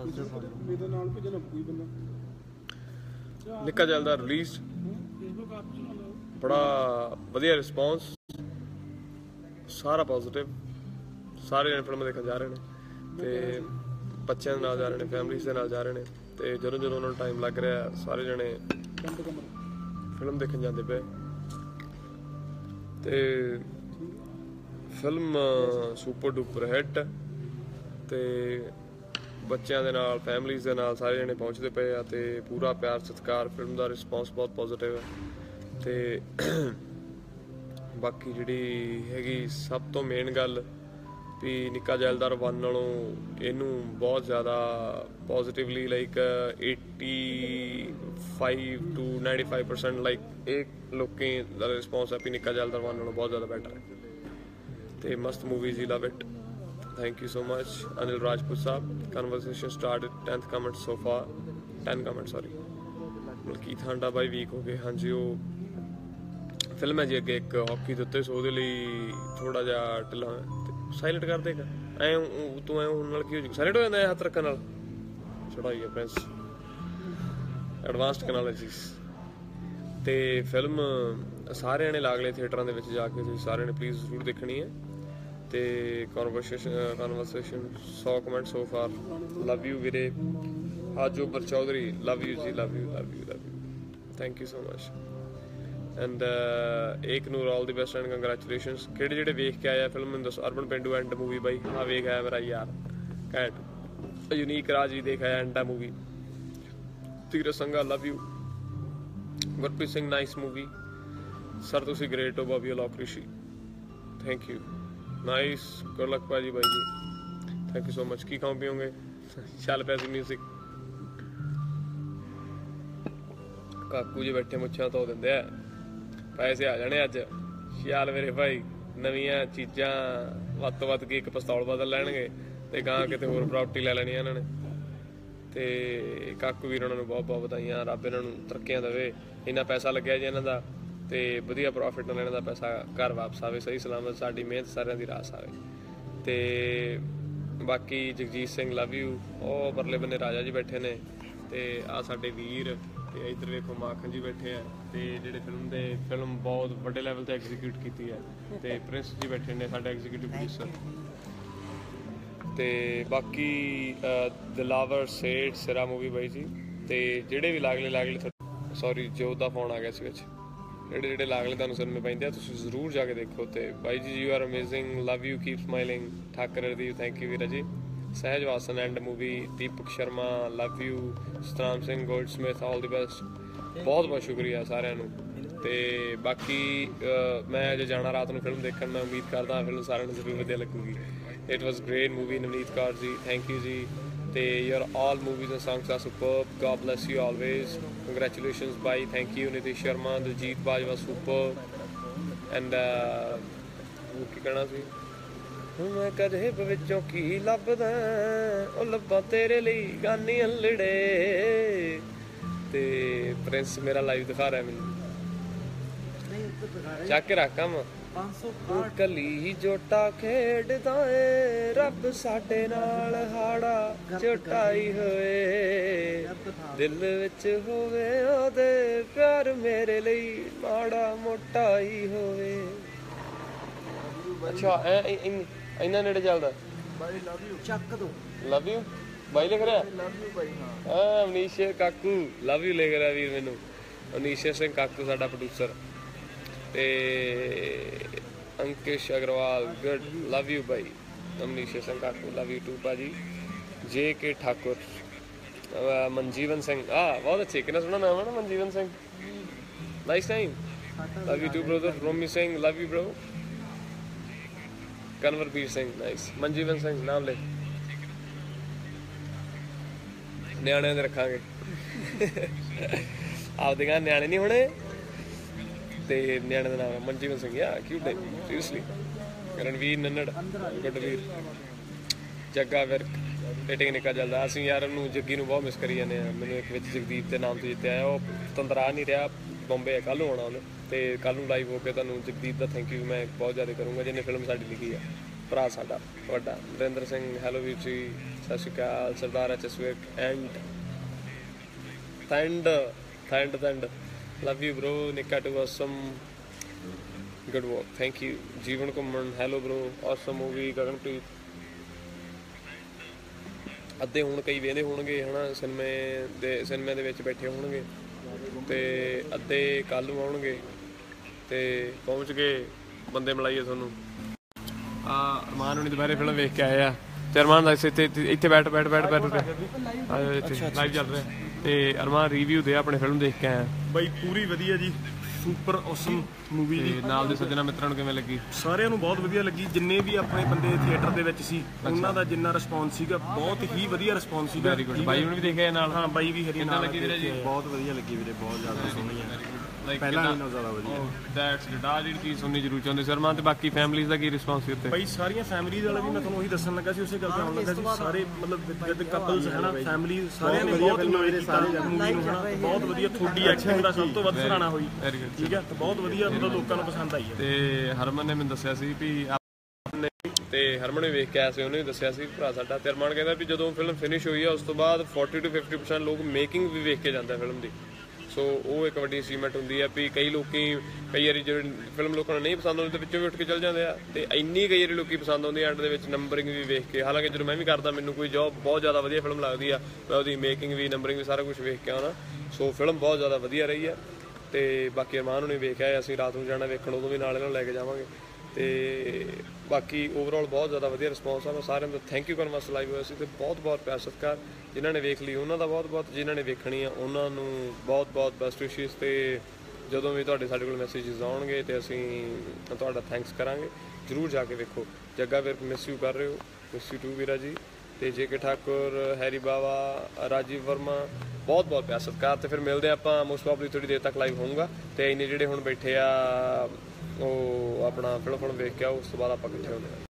Positive ਇਹਦੇ ਨਾਲ ਭੇਜਣਾ ਕੋਈ ਬੰਦਾ। ਨਿੱਕਾ ਜੈਲਦਾਰ ਰਿਲੀਜ਼ ਫੇਸਬੁੱਕ ਆਪ ਚਲਾ ਲਓ। ਬੜਾ ਵਧੀਆ ਰਿਸਪੌਂਸ ਸਾਰਾ ਪੋਜ਼ਿਟਿਵ ਸਾਰੇ ਜਣੇ ਫਿਲਮ ਦੇਖਣ ਜਾ ਰਹੇ ਨੇ ਤੇ ਬੱਚਿਆਂ ਦੇ ਨਾਲ ਜਾ ਰਹੇ ਨੇ ਫੈਮਿਲੀਜ਼ ਦੇ ਨਾਲ ਜਾ ਰਹੇ ਨੇ ਤੇ ਜਦੋਂ ਜਦੋਂ ਉਹਨਾਂ ਨੂੰ ਟਾਈਮ ਲੱਗ ਰਿਹਾ ਸਾਰੇ ਜਣੇ ਫਿਲਮ ਦੇਖਣ ਜਾਂਦੇ ਪਏ। ਤੇ ਫਿਲਮ ਸੁਪਰ ਡੂਪਰ ਹਿੱਟ ਤੇ ਬੱਚਿਆਂ ਦੇ ਨਾਲ ਫੈਮਲੀਜ਼ ਦੇ ਨਾਲ ਸਾਰੇ ਜਣੇ ਪਹੁੰਚਦੇ ਪਏ ਆ ਤੇ ਪੂਰਾ ਪਿਆਰ, ਸਤਿਕਾਰ ਫਿਲਮ ਦਾ ਰਿਸਪੌਂਸ ਬਹੁਤ ਪੋਜ਼ਿਟਿਵ ਹੈ। ਤੇ ਬਾਕੀ ਜਿਹੜੀ ਹੈਗੀ ਸਭ ਤੋਂ ਮੇਨ ਗੱਲ ਵੀ ਨਿੱਕਾ ਜੈਲਦਾਰ 1 ਨਾਲੋਂ ਇਹਨੂੰ ਬਹੁਤ ਜ਼ਿਆਦਾ ਪੋਜ਼ਿਟਿਵਲੀ ਲਾਈਕ 85 ਟੂ 95% ਲਾਈਕ ਇਹ ਲੋਕਾਂ ਦਾ ਰਿਸਪੌਂਸ ਹੈ ਵੀ ਨਿੱਕਾ ਜੈਲਦਾਰ 1 ਨਾਲੋਂ ਬਹੁਤ ਜ਼ਿਆਦਾ ਬੈਟਰ ਹੈ। ਤੇ ਮਸਤ ਮੂਵੀ ਜੀ love it thank you so much Anil Rajput ਸਾਹਿਬ conversation started 10th comment so far 10 comment sorry Malkit Handa ਬਾਈ ਵੀਕ ਹੋ ਗਏ ਹਾਂਜੀ ਉਹ ਫਿਲਮ ਹੈ ਜੀ ਅੱਗੇ ਇੱਕ ਹਾਕੀ ਦੇ ਉੱਤੇ ਸੋ ਉਹਦੇ ਲਈ ਥੋੜਾ ਜਿਹਾ ਢਿੱਲਾ ਸਾਇਲੈਂਟ ਕਰ ਦੇਗਾ ਐ ਤੂੰ ਐ ਹੁਣ ਨਾਲ ਕੀ ਹੋ ਜੀ ਸਾਇਲੈਂਟ ਹੋ ਜਾਂਦਾ ਹੱਥ ਰੱਖਣ ਨਾਲ ਚੜਾਈ ਹੈ ਪ੍ਰਿੰਸ ਐਡਵਾਂਸਡ ਟੈਕਨੋਲੋਜੀਸ ਤੇ ਫਿਲਮ ਸਾਰਿਆਂ ਨੇ ਲਾਗਲੇ ਥੀਏਟਰਾਂ ਦੇ ਵਿੱਚ ਜਾ ਕੇ ਤੁਸੀਂ ਸਾਰਿਆਂ ਨੇ ਪਲੀਜ਼ ਜ਼ਰੂਰ ਦੇਖਣੀ ਹੈ ਤੇ conversation conversation 100 comment so far love you ਵੀਰੇ। ਹਾਜੋ ਬਰ Chaudhary love you ji love you love you love you thank you so much and Ek Noor all the best and congratulations ਕਿਹੜੇ ਜਿਹੜੇ ਵੇਖ ਕੇ ਆਇਆ ਫਿਲਮ ਮੈਨੂੰ ਅਰਬਨ ਪਿੰਡੂ ਐਂਡ ਮੂਵੀ ਬਾਈ। ਆ ਵੇਖ ਆਇਆ ਮੇਰਾ ਯਾਰ। ਕੈਟ ਯੂਨੀਕ ਰਾਜ ਵੀ ਦੇਖ ਐਂਡਾ ਮੂਵੀ ਤੀਰ ਸੰਗਾ love you Gurpreet Singh nice movie sir, ਤੁਸੀਂ ਗ੍ਰੇਟ ਹੋ, Babi Alok thank you nice good luck ਭਾਜੀ ਬਾਈ ਜੀ ਥੈਂਕ ਯੂ ਸੋ ਮਚ ਕੀ ਖਾਓ ਪੀਓਗੇ ਚੱਲ ਪਿਆ ਸੀ ਮਿਊਜ਼ਿਕ ਕਾਕੂ ਜੀ ਬੈਠੇ ਮੁੱਛਾਂ ਤੋਂ ਦਿੰਦੇ ਆ ਪੈਸੇ ਆ ਜਾਣੇ ਅੱਜ ਸ਼ਿਆਲ ਮੇਰੇ ਭਾਈ ਨਵੀਆਂ ਚੀਜ਼ਾਂ ਵੱਧ ਤੋਂ ਵੱਧ ਕੀ ਇੱਕ ਪਿਸਤੌਲ ਬਦਲ ਲੈਣਗੇ ਤੇ ਗਾਂ ਕਿਤੇ ਹੋਰ ਪ੍ਰਾਪਰਟੀ ਲੈ ਲੈਣੀ ਇਹਨਾਂ ਨੇ। ਤੇ ਕਾਕੂ ਵੀਰ ਉਹਨਾਂ ਨੂੰ ਬਹੁਤ ਬਹੁਤ ਵਧਾਈਆਂ। ਰੱਬ ਇਹਨਾਂ ਨੂੰ ਤਰੱਕੀਆਂ ਦੇਵੇ। ਇੰਨਾ ਪੈਸਾ ਲੱਗਿਆ ਜੀ ਇਹਨਾਂ ਦਾ। ਤੇ ਵਧੀਆ ਪ੍ਰੋਫਿਟ ਨਾਲ ਇਹਨਾਂ ਦਾ ਪੈਸਾ ਘਰ ਵਾਪਸ ਆਵੇ ਸਹੀ ਸਲਾਮਤ ਸਾਡੀ ਮਿਹਨਤ ਸਾਰਿਆਂ ਦੀ ਰਾਸ ਆਵੇ। ਤੇ ਬਾਕੀ ਜਗਜੀਤ ਸਿੰਘ ਲਵ ਯੂ ਉਹ ਪਰਲੇ ਬੰਨੇ ਰਾਜਾ ਜੀ ਬੈਠੇ ਨੇ ਤੇ ਆ ਸਾਡੇ ਵੀਰ ਤੇ ਇੱਧਰ ਵੇਖੋ ਮਾਖਨ ਜੀ ਬੈਠੇ ਆ ਤੇ ਜਿਹੜੇ ਫਿਲਮ ਦੇ ਫਿਲਮ ਬਹੁਤ ਵੱਡੇ ਲੈਵਲ ਤੇ ਐਗਜ਼ੀਕਿਊਟ ਕੀਤੀ ਹੈ ਤੇ ਪ੍ਰਿੰਸ ਜੀ ਬੈਠੇ ਨੇ ਸਾਡੇ ਐਗਜ਼ੀਕਿਊਟਿਵ ਪ੍ਰੋਡਿਊਸਰ ਤੇ ਬਾਕੀ ਦਿਲਾਵਰ ਸੇਠ ਸਿਰਾ ਮੂਵੀ ਬਾਈ ਜੀ। ਤੇ ਜਿਹੜੇ ਵੀ ਲਾਗਲੇ ਲਾਗਲੇ ਸੌਰੀ ਜੋਤ ਦਾ ਫੋਨ ਆ ਗਿਆ ਸੀ ਵਿੱਚ। ਜਿਹੜੇ ਜਿਹੜੇ ਲਾਗਲੇ ਤੁਹਾਨੂੰ ਸਿਨੇਮੇ ਪੈਂਦੇ ਆ। ਤੁਸੀਂ ਜ਼ਰੂਰ ਜਾ ਕੇ ਦੇਖੋ ਤੇ ਬਾਈ ਜੀ you are amazing love you keep smiling Thakar the thank you ਵੀਰਾ ਜੀ। Sahaj Vasan and movie Deepak Sharma love you Satnam Singh Goldsmith all the best ਬਹੁਤ ਬਹੁਤ ਸ਼ੁਕਰੀਆ ਸਾਰਿਆਂ ਨੂੰ। ਤੇ ਬਾਕੀ ਮੈਂ ਅੱਜ ਜਾਣਾ ਰਾਤ ਨੂੰ ਫਿਲਮ ਦੇਖਣ, ਮੈਂ ਉਮੀਦ ਕਰਦਾ ਫਿਲਮ ਸਾਰਿਆਂ ਨੂੰ ਜ਼ਰੂਰ ਵਧੀਆ ਲੱਗੂਗੀ। It was great movie Navneet Kaur ji thank you ਜੀ। ਤੇ your all movies and songs are superb. God bless you always. Congratulations by thank you Nitish Sharma Daljit Bajwa super and ਉਹ ਕੀ ਕਹਿਣਾ ਸੀ? ਮੈਂ ਕਦੇ ਵਿੱਚੋਂ ਕੀ ਲੱਭਦਾ? ਉਹ ਲੱਭਾਂ ਤੇਰੇ ਲਈ ਗਾਨੀ ਅਲੜੇ। ਤੇ ਪ੍ਰਿੰਸ ਮੇਰਾ ਲਾਈਵ ਦਿਖਾ ਰਿਹਾ ਮੈਨੂੰ। ਚੱਕ ਕੇ ਰੱਖ ਕੰਮ। 500 ਕਲੀ ਜੋਟਾ ਖੇਡਦਾ ਏ ਰੱਬ ਸਾਡੇ ਨਾਲ ਹਾੜਾ ਝੋਟਾਈ ਹੋਏ। ਦਿਲ ਵਿੱਚ ਹੋਵੇ ਉਹਦੇ ਪਿਆਰ ਮੇਰੇ ਲਈ ਮਾੜਾ ਮੋਟਾ ਹੀ ਹੋਵੇ। ਅੱਛਾ ਐ ਇੰਨਾ ਨੇੜੇ ਚੱਲਦਾ? ਬਾਈ ਲਵ ਯੂ ਚੱਕ ਦੋ। ਲਵ ਯੂ ਬਾਈ ਲਿਖ ਰਿਹਾ? ਲਵ ਯੂ ਬਾਈ ਹਾਂ। ਹਾਂ ਅਮਨੀਸ਼ ਕਾਕੂ ਲਵ ਯੂ ਲਿਖ ਰਿਹਾ ਵੀਰ ਮੈਨੂੰ। ਅਮਨੀਸ਼ ਸਿੰਘ ਕਾਕੂ ਸਾਡਾ ਪ੍ਰੋਡਿਊਸਰ ਤੇ Ankish Agarwal good love you by. Amnish Singh Kaku love you too ਬਾਜੀ ਜੇ ਕੇ ਠਾਕੁਰ ਮਨਜੀਵਨ ਸਿੰਘ ਆ ਬਹੁਤ ਅੱਛੇ, ਕਿੰਨਾ ਸੋਹਣਾ ਨਾਮ ਹੈ ਨਾ Manjeevan Singh. Nice name love you too brother Romi Singh love you bro Kanwarbir Singh nice Manjeevan Singh, ਨਾਮ ਲੈ। ਨਿਆਣਿਆਂ ਦੇ ਰੱਖਾਂਗੇ। ਆਪਦੇ ਗਾਂ ਨਿਆਣੇ ਨਹੀਂ ਹੋਣੇ। ਤੇ ਨਿਆਣੇ ਦਾ ਨਾਮ ਹੈ, ਮਨਜੀਵਨ ਸਿੰਘ। ਆ ਕਿਊਟ ਹੈ। ਸੀਰੀਅਸਲੀ ਰਣਵੀਰ ਨੰਨੜ, ਗੁੱਡਵੀਰ। ਜੱਗਾ ਵਿਰਕ ਰੇਟਿੰਗ ਨਿਕਾ ਜਲਦਾ। ਅਸੀਂ ਯਾਰ ਉਹਨੂੰ ਜੱਗੀ ਨੂੰ ਬਹੁਤ ਮਿਸ ਕਰੀ ਜਾਂਦੇ ਆ ਮੈਨੂੰ ਇੱਕ ਵਿੱਚ ਜਗਦੀਪ ਦੇ ਨਾਮ ਤੋਂ ਜਿੱਤਿਆ ਹੈ। ਉਹ ਤੰਦਰਾ ਨਹੀਂ ਰਿਹਾ। ਬੰਬੇ ਕੱਲ ਨੂੰ ਆਉਣਾ ਉਹਨੇ। ਤੇ ਕੱਲ ਨੂੰ ਲਾਈਵ ਹੋ ਕੇ ਤੁਹਾਨੂੰ ਜਗਦੀਪ ਦਾ ਥੈਂਕ ਯੂ ਮੈਂ ਬਹੁਤ ਜ਼ਿਆਦਾ ਕਰੂੰਗਾ, ਜਿਹਨੇ ਫਿਲਮ ਸਾਡੀ ਲਿਖੀ ਆ। ਭਰਾ ਸਾਡਾ, ਵੱਡਾ। ਨਰਿੰਦਰ ਸਿੰਘ ਹੈਲੋ ਵੀਰ ਜੀ, ਸਤਿ ਸ਼੍ਰੀ ਅਕਾਲ। ਸਰਦਾਰ ਐਚ ਐਂਡ ਥੈਂਡ ਥੈਂਡ ਥੈਂਡ ਲਵ ਯੂ ਬ੍ਰੋ ਨਿੱਕਾ too awesome good work thank you Jeevan ਕੁਮਨ hello bro awesome movie Gaganpreet ਅੱਧੇ ਹੁਣ ਕਈ ਵੇਂਦੇ ਹੋਣਗੇ ਹਨਾ? ਸਿਨੇਮੇ ਦੇ ਸਿਨੇਮੇ ਦੇ ਵਿੱਚ ਬੈਠੇ ਹੋਣਗੇ। ਤੇ ਅੱਧੇ ਕੱਲ ਨੂੰ ਆਉਣਗੇ। ਤੇ ਪਹੁੰਚ ਗਏ ਬੰਦੇ ਮਿਲਾਈਏ ਤੁਹਾਨੂੰ। ਆ ਅਰਮਾਨ ਹੁਣੀ ਦੁਪਹਿਰੇ ਫਿਲਮ ਵੇਖ ਕੇ ਆਏ ਆ। ਤੇ ਅਰਮਾਨ ਦਾ ਇੱਥੇ- ਇੱਥੇ ਬੈਠ ਬੈਠ ਬੈਠ ਬੈਠ ਆ ਇੱਥੇ। ਲਾਈਵ ਚੱਲ ਰਿਹਾ। ਤੇ ਅਰਮਾਨ ਰਿਵਿਊ ਦੇ ਆਪਣੇ ਫਿਲਮ ਦੇਖ ਕੇ ਆਇਆ। ਬਾਈ ਪੂਰੀ ਵਧੀਆ ਜੀ। ਸੁਪਰ ਔਸਮ ਮੂਵੀ ਜੀ। ਨਾਲ ਦੇ ਸੱਜਣਾ ਮਿੱਤਰਾਂ ਨੂੰ ਕਿਵੇਂ ਲੱਗੀ? ਸਾਰਿਆਂ ਨੂੰ ਬਹੁਤ ਵਧੀਆ ਲੱਗੀ। ਜਿੰਨੇ ਵੀ ਆਪਣੇ ਬੰਦੇ ਥੀਏਟਰ ਦੇ ਵਿੱਚ ਸੀ ਉਹਨਾਂ ਦਾ ਜਿੰਨਾ ਰਿਸਪੌਂਸ ਸੀਗਾ ਬਹੁਤ ਹੀ ਵਧੀਆ ਰਿਸਪੌਂਸ ਸੀਗਾ। ਵੈਰੀ ਗੁੱਡ ਬਾਈ ਹੁਣ ਵੀ ਦੇਖਿਆ ਨਾਲ? ਹਾਂ ਬਾਈ ਵੀ ਹਰੀ ਨਾਲ ਲੱਗੀ ਵੀਰੇ ਜੀ? ਬਹੁਤ ਵਧੀਆ ਲੱਗੀ ਵੀਰੇ ਬਹੁਤ ਜ਼ਿਆਦਾ ਸੋਹਣੀ ਹੈ ਲਾਈਕ ਪਹਿਲਾਂ ਨਾਲੋਂ ਜ਼ਿਆਦਾ ਵਧੀਆ। ਦੈਟਸ ਗੁੱਡ ਆ ਜਿਹੜੀ ਚੀਜ਼ ਸੁਣਨੀ ਜ਼ਰੂਰ ਚਾਹੁੰਦੇ ਸਰ ਅਰਮਾਨ ਤੇ ਬਾਕੀ ਫੈਮਿਲੀਜ਼ ਦਾ ਕੀ ਰਿਸਪੌਂਸ ਸੀ ਉੱਤੇ ਬਾਈ ਸਾਰੀਆਂ ਫੈਮਿਲੀਜ਼ ਵਾਲੇ ਵੀ ਮੈਂ ਤੁਹਾਨੂੰ ਉਹੀ ਦੱਸਣ ਲੱਗਾ ਸੀ ਉਸੇ ਗੱਲ ਤੇ ਆਉਣ ਲੱਗਾ ਸੀ ਸਾਰੇ ਮਤਲਬ ਵਿਦ ਕਪਲਸ ਹੈ ਨਾ ਫੈਮਿਲੀ ਸਾਰਿਆਂ ਨੇ ਬਹੁਤ ਇੰਜੋਏ ਕੀਤਾ ਮੂਵੀ ਨੂੰ ਹਨਾ ਬਹੁਤ ਵਧੀਆ ਤੁਹਾਡੀ ਐਕਟਿੰਗ ਦਾ ਸਭ ਤੋਂ ਵੱਧ ਸਰਾਹਨਾ ਹੋਈ। ਠੀਕ ਹੈ ਤੇ ਬਹੁਤ ਵਧੀਆ ਮਤਲਬ ਲੋਕਾਂ ਨੂੰ ਪਸੰਦ ਆਈ ਹੈ। ਤੇ ਹਰਮਨ ਨੇ ਮੈਨੂੰ ਦੱਸਿਆ ਸੀ ਵੀ ਆਪਨੇ ਤੇ ਹਰਮਨ ਨੇ ਵੇਖ ਕੇ ਆਇਆ ਸੀ ਉਹਨੇ ਵੀ ਦੱਸਿਆ ਸੀ ਭਰਾ ਸਾਡਾ ਤੇ ਅਰਮਾਨ ਕਹਿੰਦਾ ਵੀ ਜਦੋਂ ਫਿਲਮ ਫਿਨਿਸ਼ ਹੋਈ ਆ ਉਸ ਤੋਂ ਬਾਅਦ 40 ਤੋਂ 50% ਲੋਕ ਮੇਕਿੰਗ ਵੀ ਵੇਖ ਕੇ ਜਾਂਦੇ ਫਿਲਮ ਦੀ। ਸੋ ਉਹ ਇੱਕ ਵੱਡੀ ਅਚੀਵਮੈਂਟ ਹੁੰਦੀ ਆ ਵੀ ਕਈ ਲੋਕੀ, ਕਈ ਵਾਰੀ ਜਿਹੜੇ ਫਿਲਮ ਲੋਕਾਂ ਨੂੰ ਨਹੀਂ ਪਸੰਦ ਆਉਂਦੀ, ਤੇ ਵਿੱਚੋਂ ਵੀ ਉੱਠ ਕੇ ਚੱਲ ਜਾਂਦੇ ਆ। ਤੇ ਇੰਨੀ ਕਈ ਵਾਰੀ ਲੋਕੀ ਪਸੰਦ ਆਉਂਦੀ ਐਂਡ ਦੇ ਵਿੱਚ ਨੰਬਰਿੰਗ ਵੀ ਵੇਖ ਕੇ। ਹਾਲਾਂਕਿ ਜਦੋਂ ਮੈਂ ਵੀ ਕਰਦਾ, ਮੈਨੂੰ ਕੋਈ ਜੌਬ ਬਹੁਤ ਜ਼ਿਆਦਾ ਵਧੀਆ ਫਿਲਮ ਲੱਗਦੀ ਆ, ਮੈਂ ਉਹਦੀ ਮੇਕਿੰਗ ਵੀ ਨੰਬਰਿੰਗ ਵੀ ਸਾਰਾ ਕੁਝ ਵੇਖ ਕੇ ਆਉਣਾ। ਸੋ ਫਿਲਮ ਬਹੁਤ ਜ਼ਿਆਦਾ ਵਧੀਆ ਰਹੀ ਆ। ਤੇ ਬਾਕੀ ਅਰਮਾਨ ਉਹਨੇ ਵੇਖਿਆ ਅਸੀਂ ਰਾਤ ਨੂੰ ਜਾਣਾ ਵੇਖਣ, ਉਦੋਂ ਵੀ ਨਾਲ ਇਹਨਾਂ ਨੂੰ ਲੈ ਕੇ ਜਾਵਾਂਗੇ। ਤੇ ਬਾਕੀ ਓਵਰਆਲ ਬਹੁਤ ਜ਼ਿਆਦਾ ਵਧੀਆ ਰਿਸਪੌਂਸ ਆ। ਮੈਂ ਸਾਰਿਆਂ ਦਾ ਥੈਂਕ ਯੂ ਕਰਨ ਵਾਸਤੇ ਲਾਈਵ ਹੋਇਆ ਸੀ ਤੇ ਬਹੁਤ ਬਹੁਤ ਪਿਆਰ ਸਤਿਕਾਰ। ਜਿਨ੍ਹਾਂ ਨੇ ਵੇਖ ਲਈ, ਉਹਨਾਂ ਦਾ ਬਹੁਤ ਬਹੁਤ ਜਿਨ੍ਹਾਂ ਨੇ ਵੇਖਣੀ ਆ, ਉਹਨਾਂ ਨੂੰ ਬਹੁਤ ਬਹੁਤ ਬੈਸਟ ਵਿਸ਼ੇਸ ਤੇ ਜਦੋਂ ਵੀ ਤੁਹਾਡੇ ਸਾਡੇ ਕੋਲ ਮੈਸੇजेस ਆਉਣਗੇ ਤੇ ਅਸੀਂ ਤੁਹਾਡਾ ਥੈਂਕਸ ਕਰਾਂਗੇ। ਜਰੂਰ ਜਾ ਕੇ ਵੇਖੋ। ਜੱਗਾ ਵੀਰ ਮਿਸ ਯੂ ਕਰ ਰਹੇ ਹੋ। ਮਿਸ ਯੂ ਟੂ ਵੀਰਾ ਜੀ। ਤੇ J K Thakur, Harry Bawa, Rajeev Verma, ਬਹੁਤ ਬਹੁਤ ਪਿਆਰ ਸਤਿਕਾਰ। ਤੇ ਫਿਰ ਮਿਲਦੇ ਆਪਾਂ ਮੋਸਟ ਪ੍ਰੋਬਬਲੀ ਥੋੜੀ ਦੇਰ ਤੱਕ ਲਾਈਵ ਹੋਊਗਾ। ਤੇ ਇੰਨੇ ਜਿਹੜੇ ਹੁਣ ਬੈਠੇ ਆ ਉਹ ਆਪਣਾ ਫਿਲਮ ਫਿਲਮ ਵੇਖ ਕੇ ਆਓ ਉਸ ਤੋਂ ਬਾਅਦ ਆਪਾਂ ਇਕੱਠੇ ਹੁੰਦੇ ਹਾਂ।